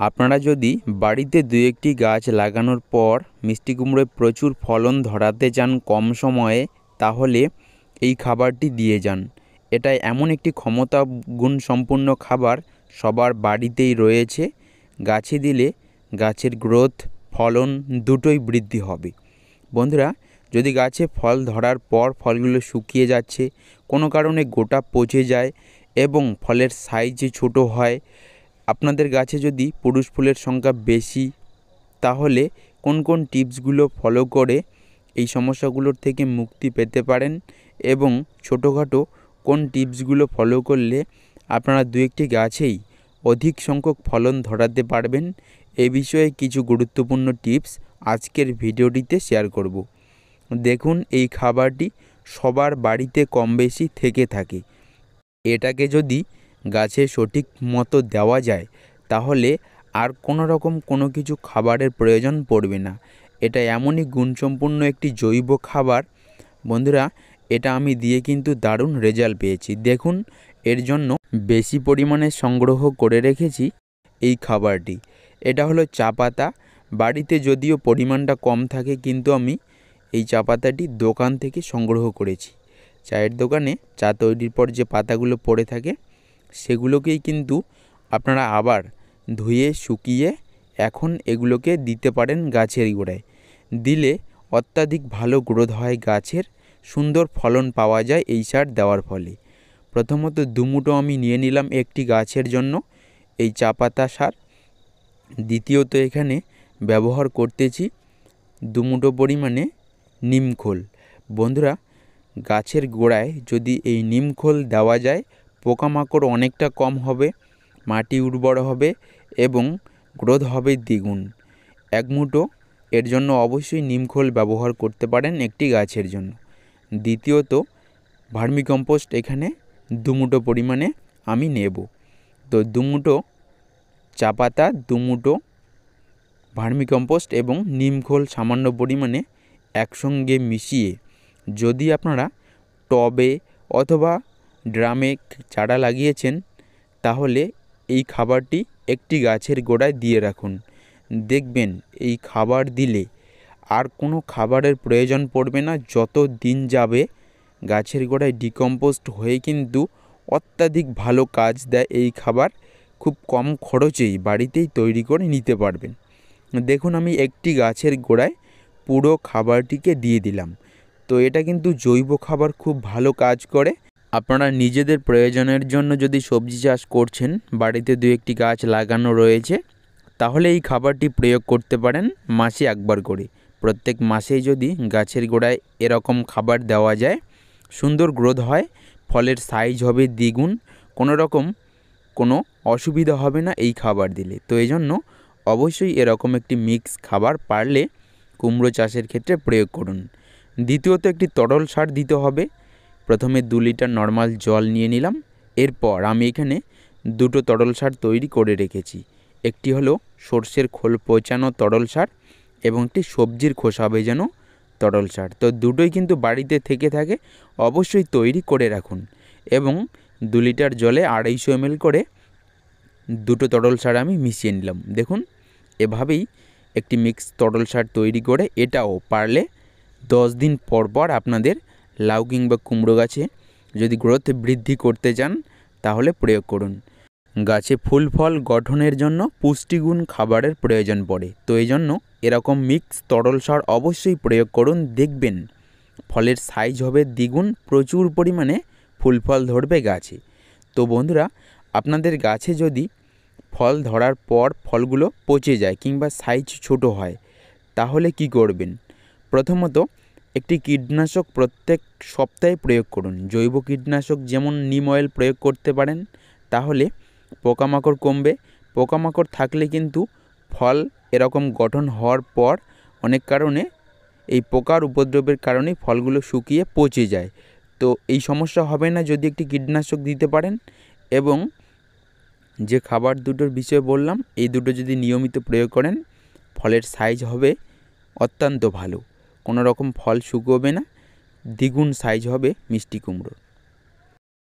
আপনারা যদি বাড়িতে দু একটি গাছ লাগানোর পর মিষ্টি কুমড়োয় প্রচুর ফলন ধরাতে চান কম সময়ে, তাহলে এই খাবারটি দিয়ে যান। এটা এমন একটি ক্ষমতা গুণ সম্পূর্ণ খাবার সবার বাড়িতেই রয়েছে। গাছে দিলে গাছের গ্রোথ, ফলন দুটোই বৃদ্ধি হবে। বন্ধুরা, যদি গাছে ফল ধরার পর ফলগুলো শুকিয়ে যাচ্ছে, কোনো কারণে গোটা পচে যায় এবং ফলের সাইজ ছোট হয় আপনাদের গাছে যদি পুরুষ ফুলের সংখ্যা বেশি, তাহলে কোন কোন টিপসগুলো ফলো করে এই সমস্যাগুলোর থেকে মুক্তি পেতে পারেন এবং ছোটোখাটো কোন টিপসগুলো ফলো করলে আপনারা দু একটি গাছেই অধিক সংখ্যক ফলন ধরাতে পারবেন, এ বিষয়ে কিছু গুরুত্বপূর্ণ টিপস আজকের ভিডিওটিতে শেয়ার করব। দেখুন, এই খাবারটি সবার বাড়িতে কম বেশি থেকে থাকে। এটাকে যদি গাছে সঠিক মতো দেওয়া যায়, তাহলে আর কোনো রকম কোনো কিছু খাবারের প্রয়োজন পড়বে না। এটা এমনই গুণসম্পন্ন একটি জৈব খাবার। বন্ধুরা, এটা আমি দিয়ে কিন্তু দারুণ রেজাল্ট পেয়েছি। দেখুন, এর জন্য বেশি পরিমাণে সংগ্রহ করে রেখেছি এই খাবারটি। এটা হলো চা পাতা। বাড়িতে যদিও পরিমাণটা কম থাকে, কিন্তু আমি এই চা পাতাটি দোকান থেকে সংগ্রহ করেছি। চায়ের দোকানে চা তৈরির পর যে পাতাগুলো পড়ে থাকে সেগুলোকেই কিন্তু আপনারা আবার ধুয়ে, শুকিয়ে এখন এগুলোকে দিতে পারেন গাছের গোড়ায়। দিলে অত্যাধিক ভালো গ্রোথ হয় গাছের, সুন্দর ফলন পাওয়া যায় এই সার দেওয়ার ফলে। প্রথমত দুমুটো আমি নিয়ে নিলাম একটি গাছের জন্য, এই চা পাতা সার। দ্বিতীয়ত এখানে ব্যবহার করতেছি দুমুটো পরিমাণে নিমখোল বন্ধুরা, গাছের গোড়ায় যদি এই নিমখোল দেওয়া যায় পোকামাকড় অনেকটা কম হবে, মাটি উর্বর হবে এবং গ্রোথ হবে দ্বিগুণ। এক মুঠো, এর জন্য অবশ্যই নিমখোল ব্যবহার করতে পারেন একটি গাছের জন্য। দ্বিতীয়ত, ভার্মিকম্পোস্ট এখানে দুমুটো পরিমাণে আমি নেব। তো দুমুটো চা পাতা দুমুটো ভার্মিকম্পোস্ট এবং নিমখোল সামান্য পরিমাণে একসঙ্গে মিশিয়ে যদি আপনারা টবে অথবা ড্রামে চারা লাগিয়েছেন, তাহলে এই খাবারটি একটি গাছের গোড়ায় দিয়ে রাখুন। দেখবেন, এই খাবার দিলে আর কোনো খাবারের প্রয়োজন পড়বে না, যত দিন যাবে গাছের গোড়ায় ডিকম্পোস্ট হয়ে কিন্তু অত্যাধিক ভালো কাজ দেয় এই খাবার, খুব কম খরচেই বাড়িতেই তৈরি করে নিতে পারবেন। দেখুন, আমি একটি গাছের গোড়ায় পুরো খাবারটিকে দিয়ে দিলাম। তো এটা কিন্তু জৈব খাবার, খুব ভালো কাজ করে। আপনারা নিজেদের প্রয়োজনের জন্য যদি সবজি চাষ করছেন, বাড়িতে দু একটি গাছ লাগানো রয়েছে, তাহলে এই খাবারটি প্রয়োগ করতে পারেন মাসে একবার করে। প্রত্যেক মাসেই যদি গাছের গোড়ায় এরকম খাবার দেওয়া যায়, সুন্দর গ্রোথ হয়, ফলের সাইজ হবে দ্বিগুণ, কোনো রকম কোনো অসুবিধা হবে না এই খাবার দিলে। তো এই জন্য অবশ্যই এরকম একটি মিক্স খাবার পারলে কুমড়ো চাষের ক্ষেত্রে প্রয়োগ করুন। দ্বিতীয়ত একটি তরল সার দিতে হবে প্রথমে দু লিটার নর্মাল জল নিয়ে নিলাম। এরপর আমি এখানে দুটো তরল সার তৈরি করে রেখেছি। একটি হলো সর্ষের খোল পচানো তরল সার এবং একটি সবজির খোসা ভেজানো তরল সার। তো দুটোই কিন্তু বাড়িতে থেকে থাকে, অবশ্যই তৈরি করে রাখুন এবং দু লিটার জলে আড়াইশো এমএল করে দুটো তরল সার আমি মিশিয়ে নিলাম। দেখুন, এভাবেই একটি মিক্স তরল সার তৈরি করে এটাও পারলে দশ দিন পর পর আপনাদের লাউ কিংবা কুমড়ো গাছে যদি গ্রোথ বৃদ্ধি করতে চান, তাহলে প্রয়োগ করুন। গাছে ফুল ফল গঠনের জন্য পুষ্টিগুণ খাবারের প্রয়োজন পড়ে। তো এই জন্য এরকম মিক্স তরল সার অবশ্যই প্রয়োগ করুন, দেখবেন ফলের সাইজ হবে দ্বিগুণ, প্রচুর পরিমাণে ফুল ফল ধরবে গাছে। তো বন্ধুরা, আপনাদের গাছে যদি ফল ধরার পর ফলগুলো পচে যায় কিংবা সাইজ ছোট হয়, তাহলে কি করবেন? প্রথমত একটি কীটনাশক প্রত্যেক সপ্তাহে প্রয়োগ করুন। জৈব কীটনাশক যেমন নিম অয়েল প্রয়োগ করতে পারেন, তাহলে পোকামাকড় কমবে। পোকামাকড় থাকলে কিন্তু ফল এরকম গঠন হওয়ার পর অনেক কারণে এই পোকার উপদ্রবের কারণে ফলগুলো শুকিয়ে পচে যায়। তো এই সমস্যা হবে না যদি একটি কীটনাশক দিতে পারেন এবং যে খাবার দুটোর বিষয়ে বললাম, এই দুটো যদি নিয়মিত প্রয়োগ করেন, ফলের সাইজ হবে অত্যন্ত ভালো। কোনো রকম ফল শুকোবে না দ্বিগুণ সাইজ হবে মিষ্টি কুমড়োর